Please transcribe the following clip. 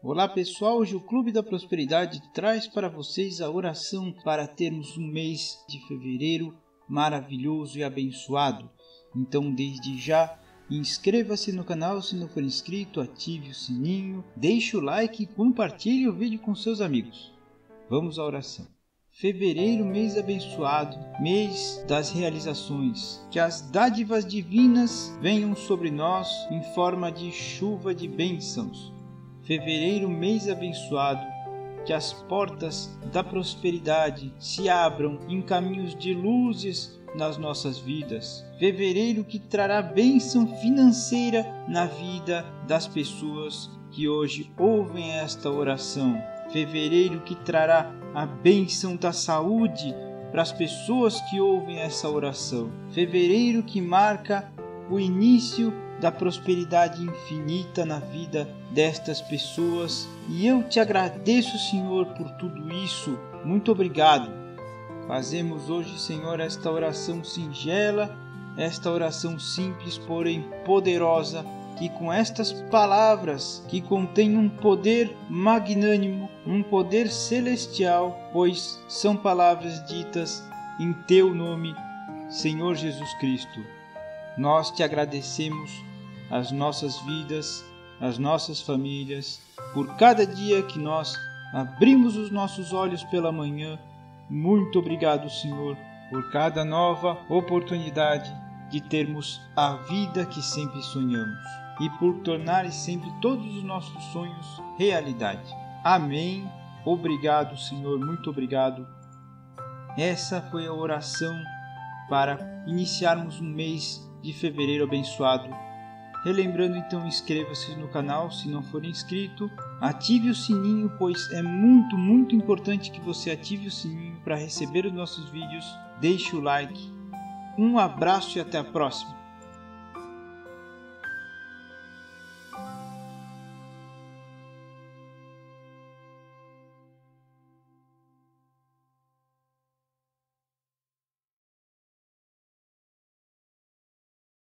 Olá pessoal, hoje o Clube da Prosperidade traz para vocês a oração para termos um mês de fevereiro maravilhoso e abençoado. Então, desde já, inscreva-se no canal se não for inscrito, ative o sininho, deixe o like e compartilhe o vídeo com seus amigos. Vamos à oração. Fevereiro, mês abençoado, mês das realizações. Que as dádivas divinas venham sobre nós em forma de chuva de bênçãos fevereiro, mês abençoado, que as portas da prosperidade se abram em caminhos de luzes nas nossas vidas. Fevereiro que trará bênção financeira na vida das pessoas que hoje ouvem esta oração. Fevereiro que trará a bênção da saúde para as pessoas que ouvem essa oração. Fevereiro que marca o início da prosperidade infinita na vida destas pessoas. E eu te agradeço, Senhor, por tudo isso. Muito obrigado. Fazemos hoje, Senhor, esta oração singela, esta oração simples, porém poderosa, que com estas palavras, que contêm um poder magnânimo, um poder celestial, pois são palavras ditas em teu nome, Senhor Jesus Cristo. Nós te agradecemos as nossas vidas, as nossas famílias, por cada dia que nós abrimos os nossos olhos pela manhã. Muito obrigado, Senhor, por cada nova oportunidade de termos a vida que sempre sonhamos e por tornar sempre todos os nossos sonhos realidade. Amém. Obrigado, Senhor, muito obrigado. Essa foi a oração para iniciarmos um mês de fevereiro abençoado Relembrando então, inscreva-se no canal se não for inscrito, ative o sininho, pois é muito, muito importante que você ative o sininho para receber os nossos vídeos. Deixe o like. Um abraço e até a próxima!